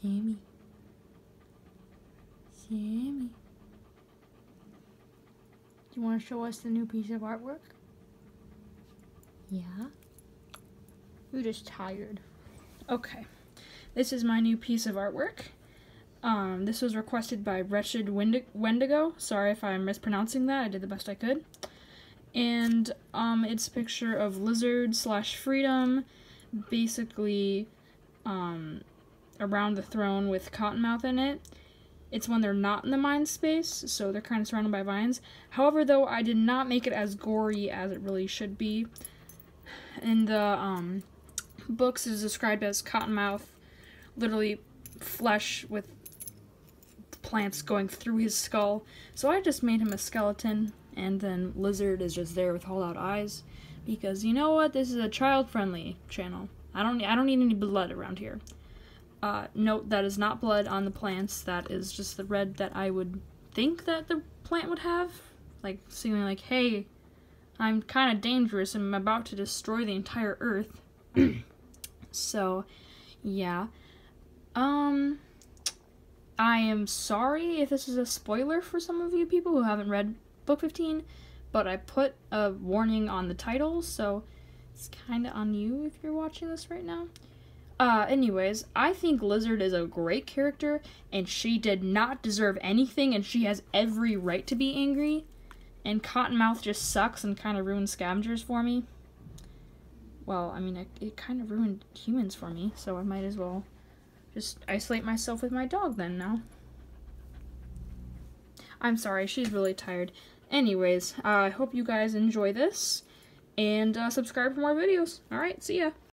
Sammy. Sammy. Do you want to show us the new piece of artwork? Yeah? You're just tired. Okay. This is my new piece of artwork. Um, this was requested by Wretched Wendigo. Sorry if I'm mispronouncing that. I did the best I could. And um, it's a picture of Lizard slash Freedom, basically um, around the throne with Cottonmouth in it. It's when they're not in the mind space, so they're kind of surrounded by vines. However, though, I did not make it as gory as it really should be. In the um, books, is described as Cottonmouth, literally flesh with plants going through his skull. So I just made him a skeleton, and then Lizard is just there with hollow out eyes. Because you know what? This is a child-friendly channel. I don't I don't need any blood around here. Uh, note that is not blood on the plants. That is just the red that I would think that the plant would have. Like, seeming like, hey, I'm kind of dangerous and I'm about to destroy the entire earth. so, yeah. Um, I am sorry if this is a spoiler for some of you people who haven't read book 15, but I put a warning on the title, so it's kind of on you if you're watching this right now. Uh, anyways, I think Lizard is a great character, and she did not deserve anything, and she has every right to be angry. And Cottonmouth just sucks and kind of ruined scavengers for me. Well, I mean, it, it kind of ruined humans for me, so I might as well just isolate myself with my dog then now. I'm sorry, she's really tired. Anyways, uh, I hope you guys enjoy this, and uh, subscribe for more videos. Alright, see ya!